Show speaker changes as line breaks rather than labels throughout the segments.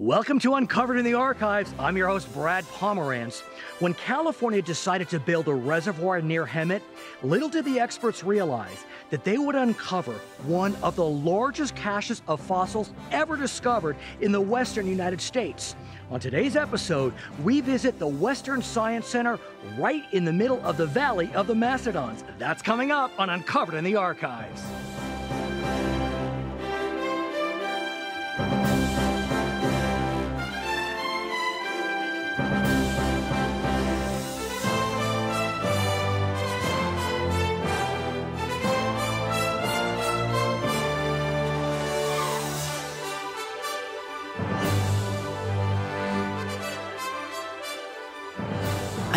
Welcome to Uncovered in the Archives. I'm your host, Brad Pomerance. When California decided to build a reservoir near Hemet, little did the experts realize that they would uncover one of the largest caches of fossils ever discovered in the western United States. On today's episode, we visit the Western Science Center right in the middle of the Valley of the Mastodons. That's coming up on Uncovered in the Archives.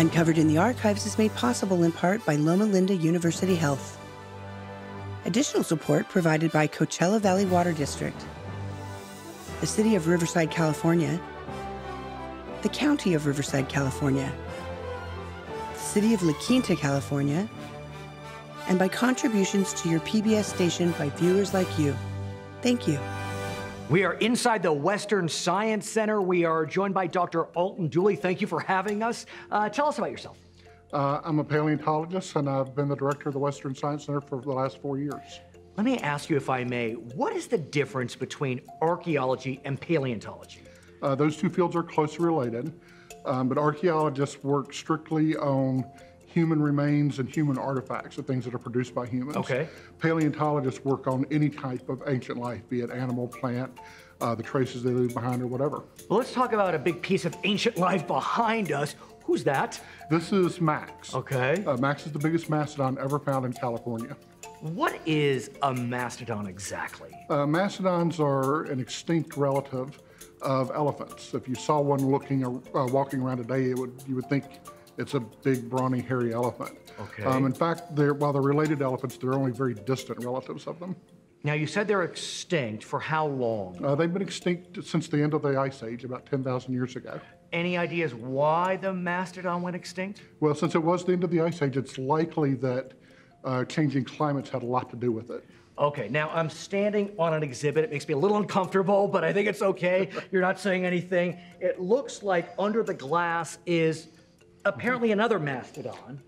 Uncovered in the Archives is made possible in part by Loma Linda University Health. Additional support provided by Coachella Valley Water District, the City of Riverside, California, the County of Riverside, California, the City of La Quinta, California, and by contributions to your PBS station by viewers like you. Thank you.
We are inside the Western Science Center. We are joined by Dr. Alton Dooley. Thank you for having us. Uh, tell us about yourself.
Uh, I'm a paleontologist and I've been the director of the Western Science Center for the last four years.
Let me ask you, if I may, what is the difference between archaeology and paleontology?
Uh, those two fields are closely related, um, but archaeologists work strictly on human remains and human artifacts, the things that are produced by humans.
Okay.
Paleontologists work on any type of ancient life, be it animal, plant, uh, the traces they leave behind, or whatever.
Well, let's talk about a big piece of ancient life behind us. Who's that?
This is Max.
Okay.
Uh, Max is the biggest mastodon ever found in California.
What is a mastodon exactly?
Uh, mastodons are an extinct relative of elephants. If you saw one looking, uh, walking around today, it would, you would think it's a big, brawny, hairy elephant.
Okay.
Um, in fact, they're, while they're related elephants, they're only very distant relatives of them.
Now, you said they're extinct. For how long?
Uh, they've been extinct since the end of the Ice Age, about 10,000 years ago.
Any ideas why the mastodon went extinct?
Well, since it was the end of the Ice Age, it's likely that uh, changing climates had a lot to do with it.
Okay, now I'm standing on an exhibit. It makes me a little uncomfortable, but I think it's okay. You're not saying anything. It looks like under the glass is apparently another mastodon.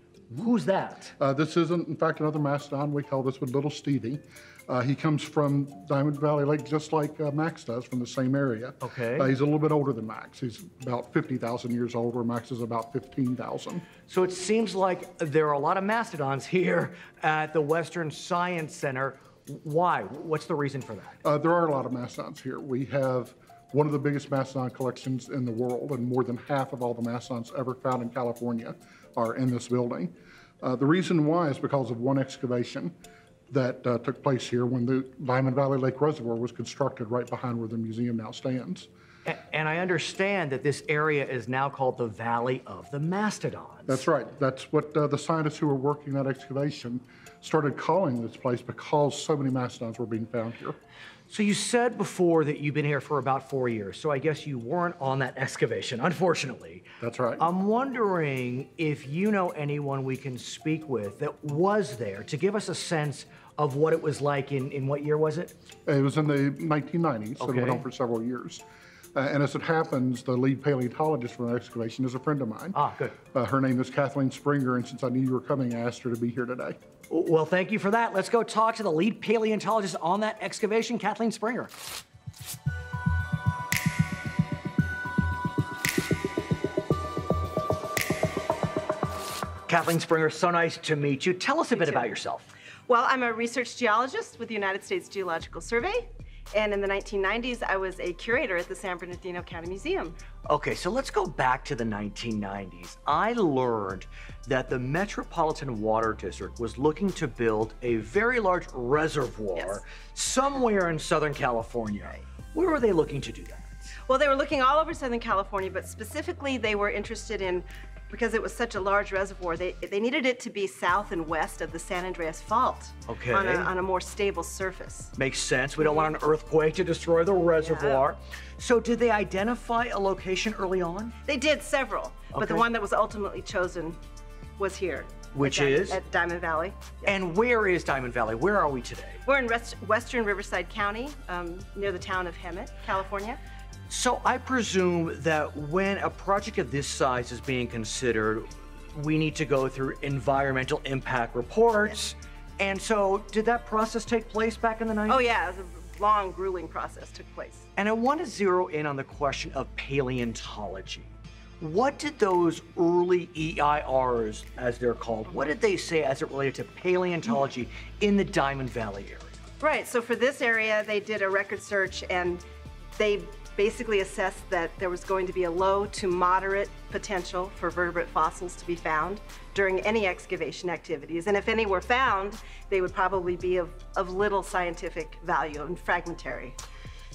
Who's that?
Uh, this isn't, in fact, another mastodon. We call this one Little Stevie. Uh, he comes from Diamond Valley Lake, just like uh, Max does, from the same area.
Okay.
Uh, he's a little bit older than Max. He's about 50,000 years old, where Max is about 15,000.
So it seems like there are a lot of mastodons here at the Western Science Center. Why? What's the reason for that?
Uh, there are a lot of mastodons here. We have one of the biggest mastodon collections in the world, and more than half of all the mastodons ever found in California are in this building. Uh, the reason why is because of one excavation that uh, took place here when the Diamond Valley Lake Reservoir was constructed right behind where the museum now stands.
A- And I understand that this area is now called the Valley of the Mastodons.
That's right. That's what uh, the scientists who were working that excavation started calling this place because so many mastodons were being found here.
So you said before that you've been here for about four years. So I guess you weren't on that excavation, unfortunately.
That's right.
I'm wondering if you know anyone we can speak with that was there to give us a sense of what it was like in, in what year was it?
It was in the 1990s, so it went on for several years. Uh, and as it happens, the lead paleontologist for the excavation is a friend of mine.
Ah, good.
Uh, her name is Kathleen Springer, and since I knew you were coming, I asked her to be here today.
Well, thank you for that. Let's go talk to the lead paleontologist on that excavation, Kathleen Springer. Kathleen Springer, so nice to meet you. Tell us a bit about yourself.
Well, I'm a research geologist with the United States Geological Survey. And in the 1990s, I was a curator at the San Bernardino County Museum.
Okay, so let's go back to the 1990s. I learned that the Metropolitan Water District was looking to build a very large reservoir
Yes.
somewhere in Southern California. Where were they looking to do that?
Well, they were looking all over Southern California, but specifically they were interested in, because it was such a large reservoir, they, they needed it to be south and west of the San Andreas Fault.
Okay.
On a, on a more stable surface.
Makes sense. We don't want an earthquake to destroy the reservoir. So, did they identify a location early on?
They did several, but the one that was ultimately chosen was here. at
Which
Diamond-
is?
At Diamond Valley.
And where is Diamond Valley? Where are we today?
We're in rest, western Riverside County, um, near the town of Hemet, California.
So I presume that when a project of this size is being considered, we need to go through environmental impact reports. And so, did that process take place back in the 90s?
Oh yeah, it was a long, grueling process took place.
And I want to zero in on the question of paleontology. What did those early EIRs, as they're called, what did they say as it related to paleontology in the Diamond Valley area?
Right, so for this area, they did a record search and they basically assessed that there was going to be a low to moderate potential for vertebrate fossils to be found during any excavation activities. And if any were found, they would probably be of, of little scientific value and fragmentary.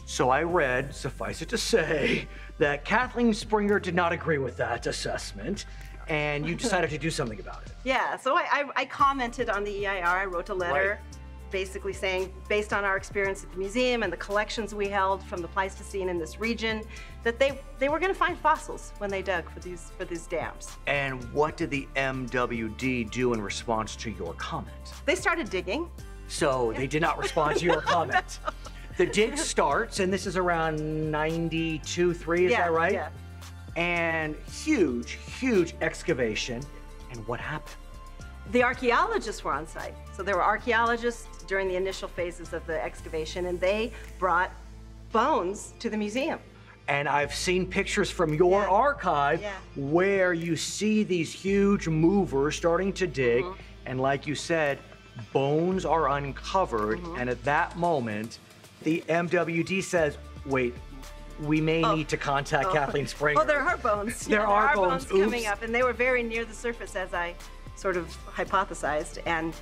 So I read, suffice it to say, that Kathleen Springer did not agree with that assessment, and you decided to do something about it.
Yeah, so I, I, I commented on the EIR. I wrote a letter
Right.
Basically saying, based on our experience at the museum and the collections we held from the Pleistocene in this region, that they, they were going to find fossils when they dug for these, for these dams.
And what did the MWD do in response to your comment?
They started digging.
So they did not respond to your comment. The dig starts, and this is around 92, 3, is
yeah,
that right?
Yeah.
And huge, huge excavation. And what happened?
The archaeologists were on site. So there were archaeologists during the initial phases of the excavation, and they brought bones to the museum.
And I've seen pictures from your
Yeah.
archive
Yeah.
where you see these huge movers starting to dig.
Mm-hmm.
And like you said, bones are uncovered.
Mm-hmm.
And at that moment, the MWD says, wait, we may need to contact Kathleen Springer.
Oh, there are bones.
There
Yeah,
are bones.
coming up, and they were very near the surface as I sort of hypothesized. And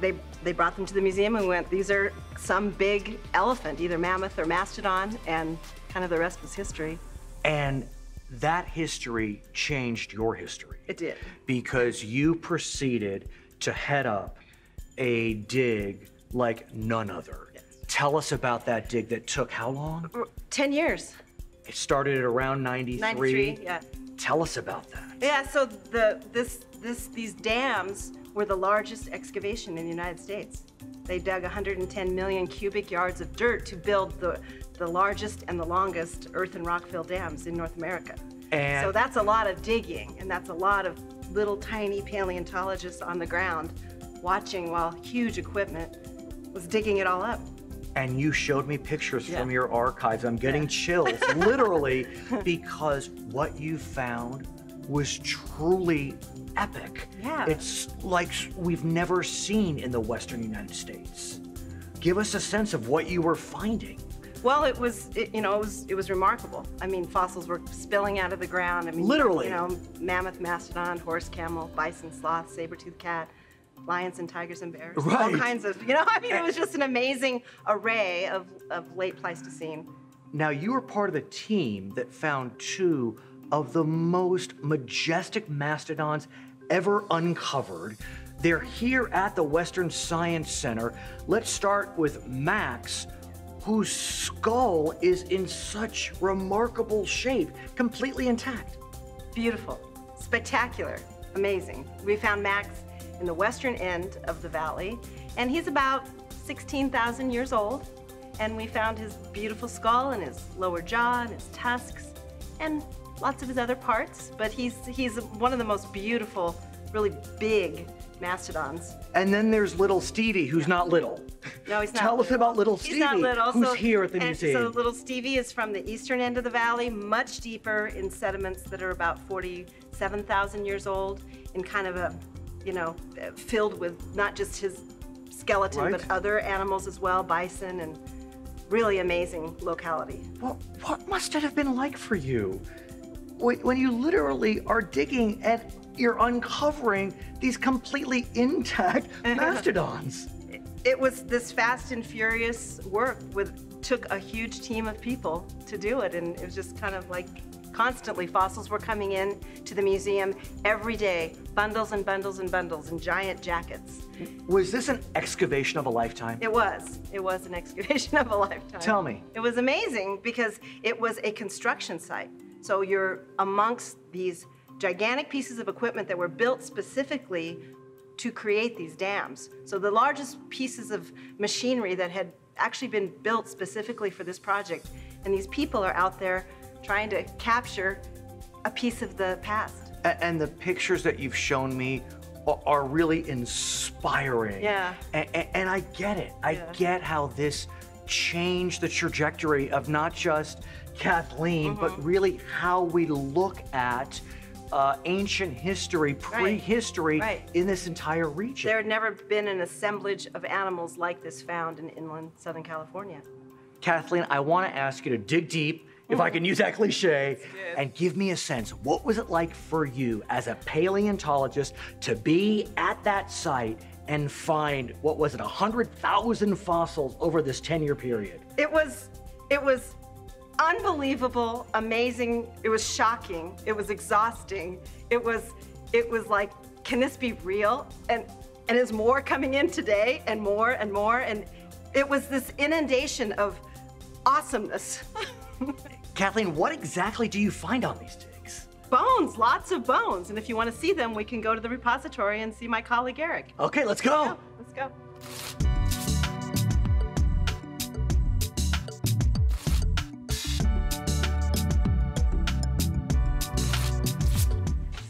they they brought them to the museum and went, these are some big elephant, either mammoth or mastodon, and kind of the rest was history.
And that history changed your history.
It did.
Because you proceeded to head up a dig like none other. Tell us about that dig that took how long?
Ten years.
It started at around 93.
93, yeah.
Tell us about that.
Yeah, so the this this these dams were the largest excavation in the United States. They dug 110 million cubic yards of dirt to build the the largest and the longest earth and rock filled dams in North America.
And-
so that's a lot of digging, and that's a lot of little tiny paleontologists on the ground watching while huge equipment was digging it all up.
And you showed me pictures
Yeah.
from your archives. I'm getting chills, literally, because what you found was truly epic.
Yeah.
It's like we've never seen in the Western United States. Give us a sense of what you were finding.
Well, it was, it, you know, it was, it was remarkable. I mean, fossils were spilling out of the ground. I mean,
Literally.
you know, mammoth, mastodon, horse, camel, bison, sloth, saber-toothed cat, lions and tigers and bears. All kinds of, you know, I mean, it was just an amazing array of, of late Pleistocene.
Now, you were part of the team that found two of the most majestic mastodons ever uncovered. They're here at the Western Science Center. Let's start with Max, whose skull is in such remarkable shape, completely intact.
Beautiful, spectacular, amazing. We found Max in the western end of the valley, and he's about 16,000 years old. And we found his beautiful skull and his lower jaw and his tusks and lots of his other parts. But he's, he's one of the most beautiful, really big mastodons.
And then there's little Stevie, who's not little.
No, he's not.
Tell us about little
He's
Stevie,
not little.
who's
so,
here at the
and
museum.
So little Stevie is from the eastern end of the valley, much deeper in sediments that are about 47,000 years old, in kind of a, you know, filled with not just his skeleton,
Right.
but other animals as well, bison, and really amazing locality.
What, what must it have been like for you when, you literally are digging and you're uncovering these completely intact mastodons?
It was this fast and furious work with took a huge team of people to do it and it was just kind of like constantly fossils were coming in to the museum every day bundles and bundles and bundles and giant jackets
Was this an excavation of a lifetime?
it was it was an excavation of a lifetime
Tell me.
it was amazing because it was a construction site so you're amongst these gigantic pieces of equipment that were built specifically to create these dams. So the largest pieces of machinery that had actually been built specifically for this project And these people are out there trying to capture a piece of the past.
And the pictures that you've shown me are really inspiring.
Yeah.
And I get it. I
Yeah.
get how this changed the trajectory of not just Kathleen,
Mm-hmm.
but really how we look at uh, ancient history, prehistory
Right.
in this entire region.
There had never been an assemblage of animals like this found in inland Southern California.
Kathleen, I want to ask you to dig deep, if I can use that cliche, and give me a sense. What was it like for you as a paleontologist to be at that site and find, what was it, 100,000 fossils over this 10 year period?
It was, it was unbelievable, amazing. It was shocking. It was exhausting. It was, it was like, can this be real? And and is more coming in today, and more and more, and it was this inundation of awesomeness.
Kathleen, what exactly do you find on these digs?
Bones, lots of bones. And if you want to see them, we can go to the repository and see my colleague Eric.
Okay, let's go.
Let's go.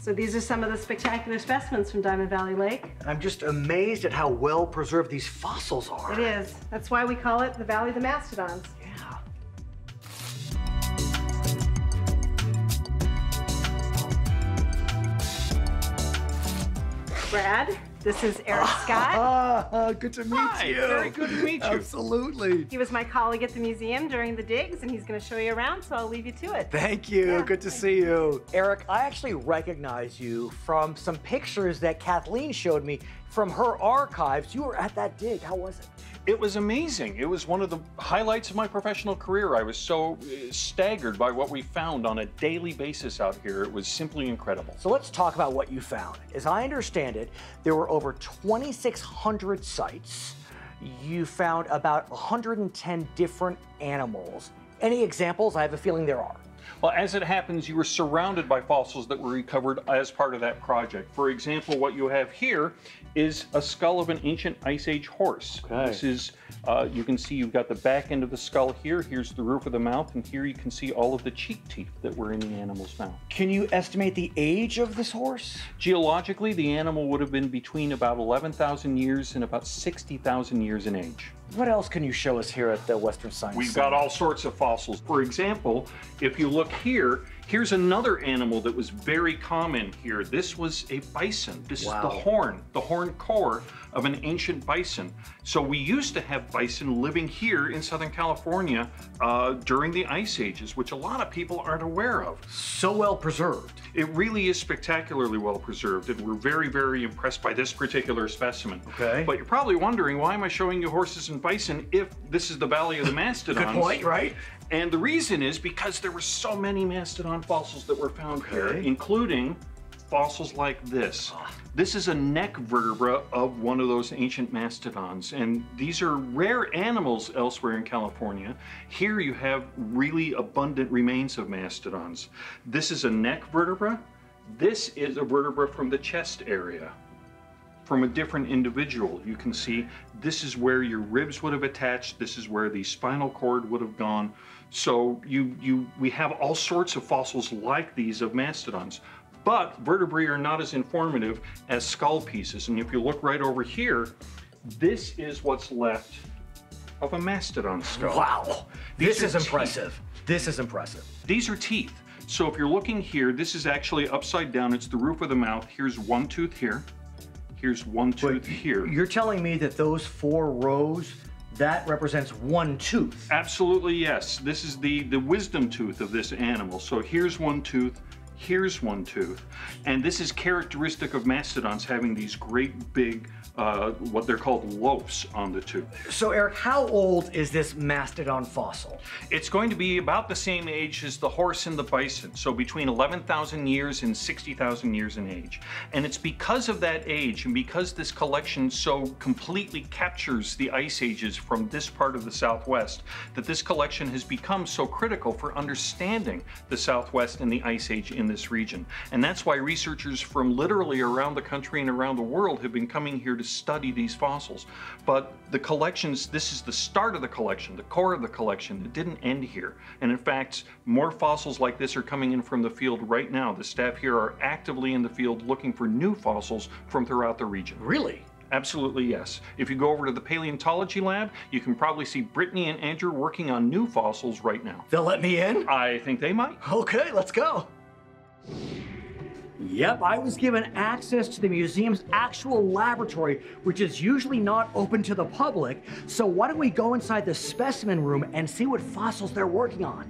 So these are some of the spectacular specimens from Diamond Valley Lake.
I'm just amazed at how well preserved these fossils are.
It is. That's why we call it the Valley of the Mastodons. Brad, this is Eric Scott.
Ah, good to meet
Hi,
you.
very good to meet you.
Absolutely.
He was my colleague at the museum during the digs, and he's going to show you around, so I'll leave you to it.
Thank you.
Yeah.
Good to see you. Eric, I actually recognize you from some pictures that Kathleen showed me from her archives. You were at that dig. How was it?
It was amazing. It was one of the highlights of my professional career. I was so uh, staggered by what we found on a daily basis out here. It was simply incredible.
So let's talk about what you found. As I understand it, there were over 2,600 sites. You found about 110 different animals. Any examples? I have a feeling there are.
Well, as it happens, you were surrounded by fossils that were recovered as part of that project. For example, what you have here is a skull of an ancient Ice Age horse.
Okay.
This is, uh, you can see you've got the back end of the skull here, here's the roof of the mouth, and here you can see all of the cheek teeth that were in the animal's mouth.
Can you estimate the age of this horse?
Geologically, the animal would have been between about 11,000 years and about 60,000 years in age.
What else can you show us here at the Western Science
We've
Center?
got all sorts of fossils. For example, if you look here, here's another animal that was very common here. This was a bison. This is the horn, the horn core of an ancient bison. So we used to have bison living here in Southern California uh, during the ice ages, which a lot of people aren't aware of.
so well preserved.
It really is spectacularly well preserved, and we're very, very impressed by this particular specimen.
Okay.
But you're probably wondering, why am I showing you horses and bison if this is the Valley of the Mastodons?
Good point, right?
And the reason is because there were so many mastodon fossils that were found here, including fossils like this. This is a neck vertebra of one of those ancient mastodons, and these are rare animals elsewhere in California. Here you have really abundant remains of mastodons. This is a neck vertebra. This is a vertebra from the chest area from a different individual. You can see this is where your ribs would have attached, this is where the spinal cord would have gone. So you you we have all sorts of fossils like these of mastodons. But vertebrae are not as informative as skull pieces. And if you look right over here, this is what's left of a mastodon skull.
Wow.
These
This is
teeth.
impressive. This is impressive.
These are teeth. So if you're looking here, this is actually upside down. It's the roof of the mouth. Here's one tooth here. Here's one tooth here.
You're telling me that those four rows, that represents one tooth.
Absolutely yes. This is the the wisdom tooth of this animal. So here's one tooth, here's one tooth, and this is characteristic of mastodons having these great big, uh, what they're called lopes on the tooth.
So, Eric, how old is this mastodon fossil?
It's going to be about the same age as the horse and the bison, so between 11,000 years and 60,000 years in age. And it's because of that age and because this collection so completely captures the ice ages from this part of the Southwest that this collection has become so critical for understanding the Southwest and the ice age in in this region. And that's why researchers from literally around the country and around the world have been coming here to study these fossils. But the collections, this is the start of the collection, the core of the collection. It didn't end here. And in fact, more fossils like this are coming in from the field right now. The staff here are actively in the field looking for new fossils from throughout the region.
Really?
Absolutely, yes. If you go over to the paleontology lab, you can probably see Brittany and Andrew working on new fossils right now.
They'll let me in?
I think they might.
Okay, let's go. Yep, I was given access to the museum's actual laboratory, which is usually not open to the public. So why don't we go inside the specimen room and see what fossils they're working on?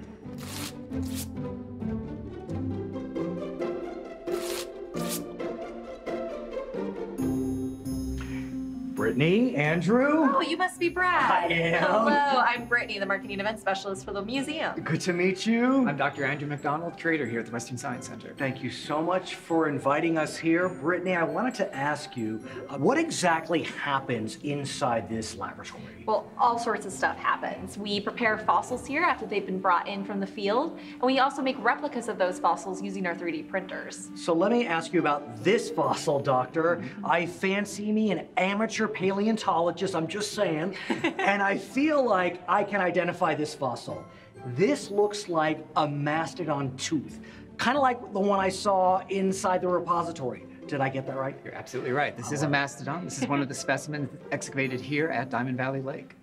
Brittany, Andrew.
Oh, you must be Brad.
I am.
Hello, I'm Brittany, the marketing event specialist for the museum.
Good to meet you.
I'm Dr. Andrew McDonald, curator here at the Western Science Center.
Thank you so much for inviting us here. Brittany, I wanted to ask you, uh, what exactly happens inside this laboratory?
Well, all sorts of stuff happens. We prepare fossils here after they've been brought in from the field, and we also make replicas of those fossils using our 3D printers.
So let me ask you about this fossil, Doctor. I fancy me an amateur paleontologist, I'm just saying, and I feel like I can identify this fossil. This looks like a mastodon tooth, kind of like the one I saw inside the repository. Did I get that right?
You're absolutely right. This is a mastodon. This is one of the specimens excavated here at Diamond Valley Lake.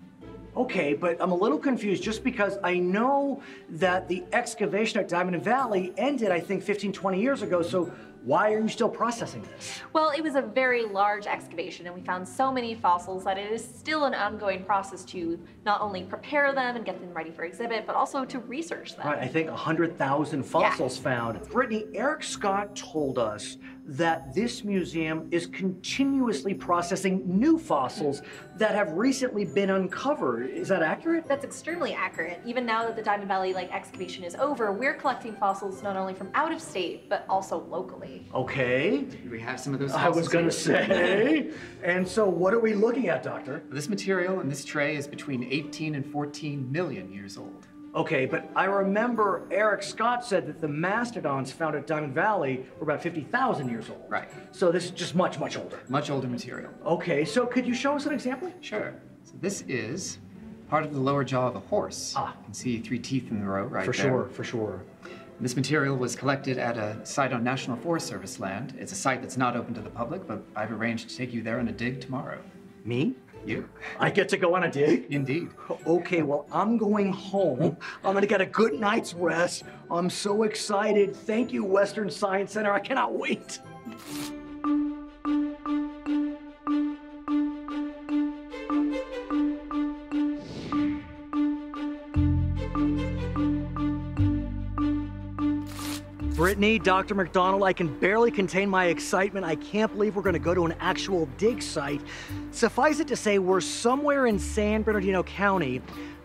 Okay, but I'm a little confused just because I know that the excavation at Diamond Valley ended, I think, 15, 20 years ago. So why are you still processing this?
Well, it was a very large excavation, and we found so many fossils that it is still an ongoing process to not only prepare them and get them ready for exhibit, but also to research them.
Right, I think 100,000 fossils found. Brittany, Eric Scott told us that this museum is continuously processing new fossils that have recently been uncovered. Is that accurate?
That's extremely accurate. Even now that the Diamond Valley Lake excavation is over, we're collecting fossils not only from out of state, but also locally.
Okay.
We have some of those
I was gonna say. and so what are we looking at, Doctor?
This material in this tray is between 18 and 14 million years old.
Okay, but I remember Eric Scott said that the mastodons found at Diamond Valley were about 50,000 years old.
Right.
So this is just much, much older.
Much older material.
Okay, so could you show us an example?
Sure. So this is part of the lower jaw of a horse.
Ah.
You can see three teeth in the row right
for
there.
sure, for sure.
This material was collected at a site on National Forest Service land. It's a site that's not open to the public, but I've arranged to take you there on a dig tomorrow.
Me?
You?
I get to go on a dig?
Indeed.
Okay, well, I'm going home. I'm gonna get a good night's rest. I'm so excited. Thank you, Western Science Center. I cannot wait. Brittany, Dr. McDonald, I can barely contain my excitement. I can't believe we're going to go to an actual dig site. Suffice it to say, we're somewhere in San Bernardino County.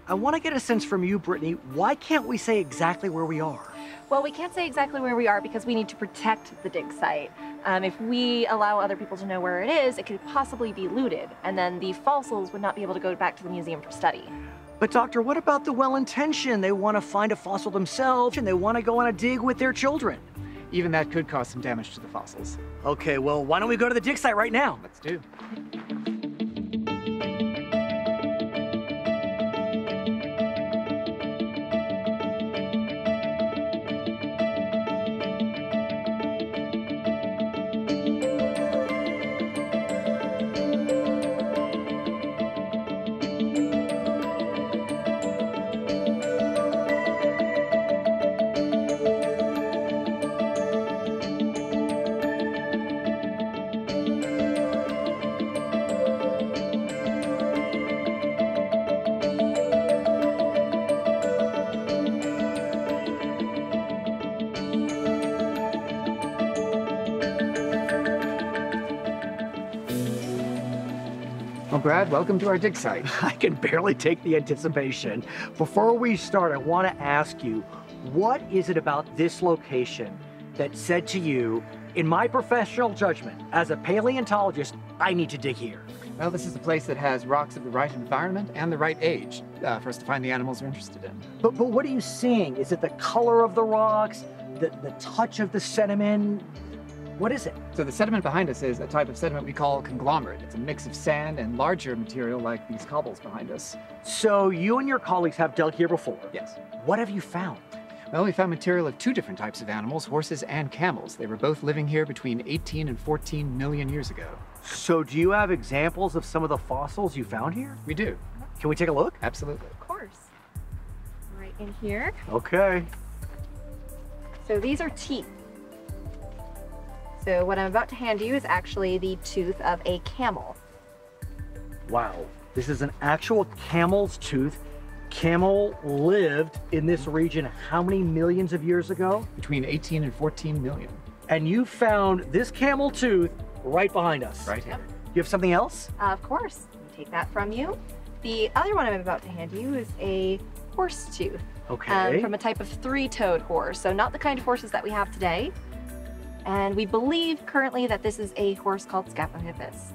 I want to get a sense from you, Brittany. Why can't we say exactly where we are?
Well, we can't say exactly where we are because we need to protect the dig site. Um, if we allow other people to know where it is, it could possibly be looted, and then the fossils would not be able to go back to the museum for study.
But, Doctor, what about the well intentioned? They want to find a fossil themselves and they want to go on a dig with their children.
Even that could cause some damage to the fossils.
Okay, well, why don't we go to the dig site right now?
Let's do. Brad, welcome to our dig site.
I can barely take the anticipation. Before we start, I want to ask you what is it about this location that said to you, in my professional judgment, as a paleontologist, I need to dig here?
Well, this is a place that has rocks of the right environment and the right age uh, for us to find the animals we're interested in.
But, but what are you seeing? Is it the color of the rocks, the, the touch of the sediment. What is it?
So the sediment behind us is a type of sediment we call conglomerate. It's a mix of sand and larger material like these cobbles behind us.
So you and your colleagues have dug here before.
Yes.
What have you found?
Well, we found material of two different types of animals, horses and camels. They were both living here between 18 and 14 million years ago.
So do you have examples of some of the fossils you found here?
We do.
Can we take a look?
Absolutely.
Of course. Right in here.
Okay.
So these are teeth. So what I'm about to hand you is actually the tooth of a camel.
Wow. This is an actual camel's tooth. Camel lived in this region how many millions of years ago?
Between 18 and 14 million.
And you found this camel tooth right behind us.
Right here.
You have something else?
Of course. Let me take that from you. The other one I'm about to hand you is a horse tooth.
Okay.
um, from a type of three-toed horse. So not the kind of horses that we have today. And we believe currently that this is a horse called Scaphohippus.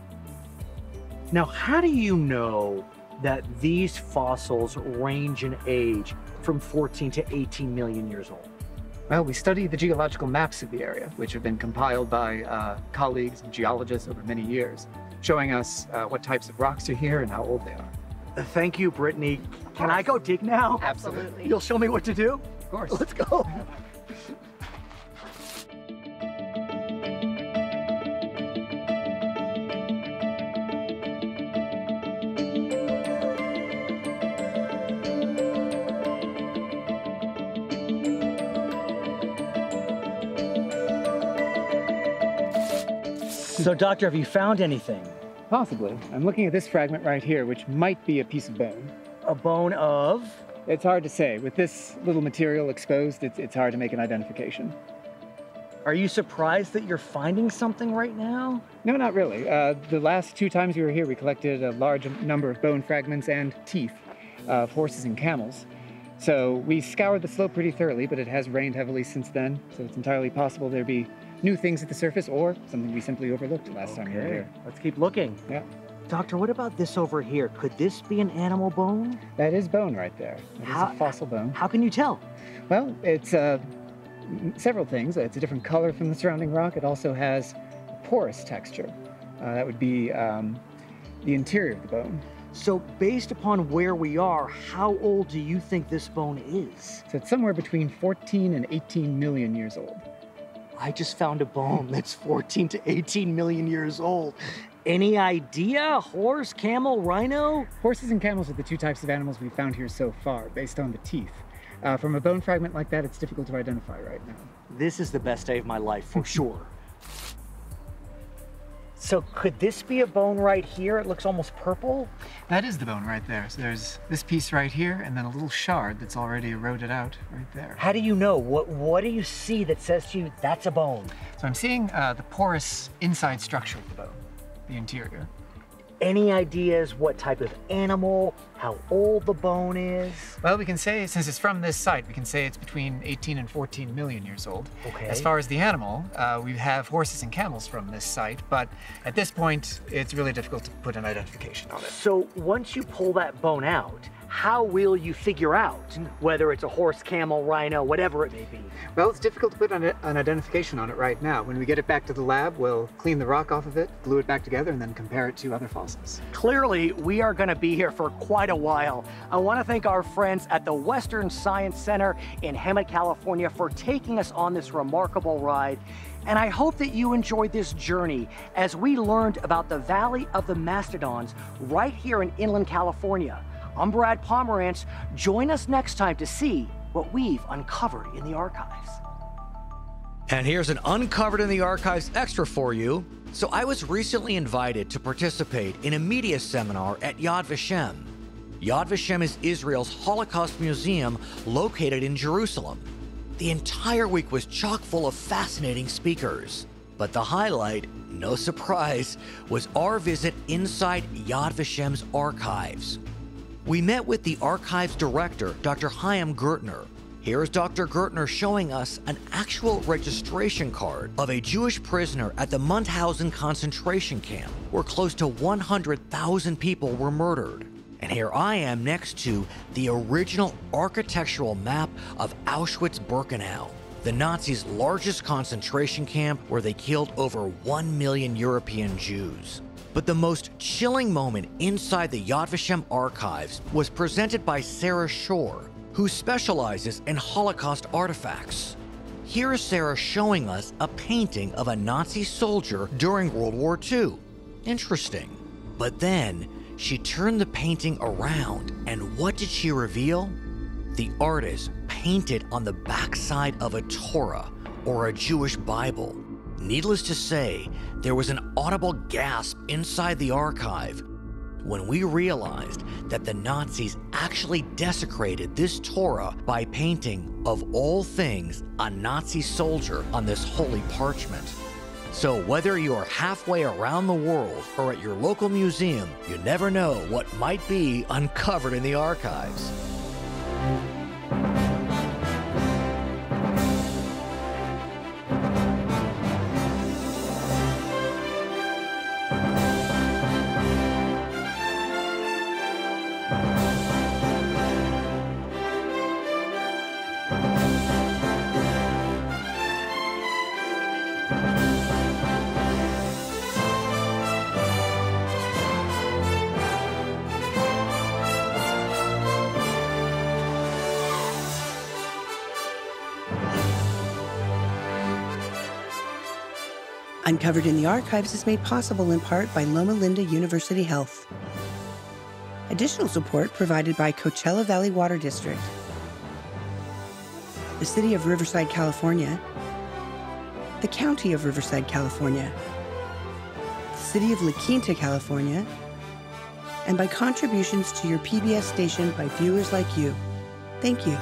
Now, how do you know that these fossils range in age from 14 to 18 million years old?
Well, we study the geological maps of the area, which have been compiled by uh, colleagues and geologists over many years, showing us uh, what types of rocks are here and how old they are.
Uh, Thank you, Brittany. Can I go dig now?
Absolutely.
You'll show me what to do?
Of course.
Let's go. So, Doctor, have you found anything?
Possibly. I'm looking at this fragment right here, which might be a piece of bone.
A bone of?
It's hard to say. With this little material exposed, it's, it's hard to make an identification.
Are you surprised that you're finding something right now?
No, not really. Uh, the last two times we were here, we collected a large number of bone fragments and teeth of horses and camels. So we scoured the slope pretty thoroughly, but it has rained heavily since then, so it's entirely possible there be new things at the surface or something we simply overlooked last time we were here.
Let's keep looking.
Yeah.
Doctor, what about this over here? Could this be an animal bone?
That is bone right there. Is
How-
a fossil bone.
How can you tell?
Well, it's uh, several things. It's a different color from the surrounding rock. It also has a porous texture. Uh, that would be um, the interior of the bone.
So, based upon where we are, how old do you think this bone is?
So it's somewhere between 14 and 18 million years old.
I just found a bone that's 14 to 18 million years old. Any idea? Horse, camel, rhino?
Horses and camels are the two types of animals we've found here so far, based on the teeth. Uh, from a bone fragment like that, it's difficult to identify right now.
This is the best day of my life for sure. So, could this be a bone right here? It looks almost purple.
That is the bone right there. So there's this piece right here, and then a little shard that's already eroded out right there.
How do you know? What What do you see that says to you that's a bone?
So I'm seeing uh, the porous inside structure of the bone, the interior.
Any ideas what type of animal, how old the bone is?
Well, we can say, since it's from this site, we can say it's between 18 and 14 million years old.
Okay.
As far as the animal, uh, we have horses and camels from this site, but at this point, it's really difficult to put an identification on it.
So once you pull that bone out, how will you figure out whether it's a horse, camel, rhino, whatever it may be?
Well, it's difficult to put an, an identification on it right now. When we get it back to the lab, we'll clean the rock off of it, glue it back together, and then compare it to other fossils.
Clearly, we are going to be here for quite a while. I want to thank our friends at the Western Science Center in Hemet, California for taking us on this remarkable ride. And I hope that you enjoyed this journey as we learned about the Valley of the Mastodons right here in inland California. I'm Brad Pomerance. Join us next time to see what we've uncovered in the archives. And here's an Uncovered in the Archives extra for you. So, I was recently invited to participate in a media seminar at Yad Vashem. Yad Vashem is Israel's Holocaust museum located in Jerusalem. The entire week was chock full of fascinating speakers. But the highlight, no surprise, was our visit inside Yad Vashem's archives. We met with the archives director, Dr. Chaim Gertner. Here is Dr. Gertner showing us an actual registration card of a Jewish prisoner at the Mauthausen concentration camp, where close to 100,000 people were murdered. And here I am next to the original architectural map of Auschwitz Birkenau. the Nazis' largest concentration camp where they killed over 1 million European Jews. But the most chilling moment inside the Yad Vashem archives was presented by Sarah Shore, who specializes in Holocaust artifacts. Here is Sarah showing us a painting of a Nazi soldier during World War II. Interesting. But then she turned the painting around, and what did she reveal? The artist painted on the backside of a Torah or a Jewish Bible. Needless to say, there was an audible gasp inside the archive when we realized that the Nazis actually desecrated this Torah by painting, of all things, a Nazi soldier on this holy parchment. So, whether you are halfway around the world or at your local museum, you never know what might be uncovered in the archives.
Uncovered in the Archives is made possible in part by Loma Linda University Health. Additional support provided by Coachella Valley Water District, the City of Riverside, California, the County of Riverside, California, the City of La Quinta, California, and by contributions to your PBS station by viewers like you. Thank you.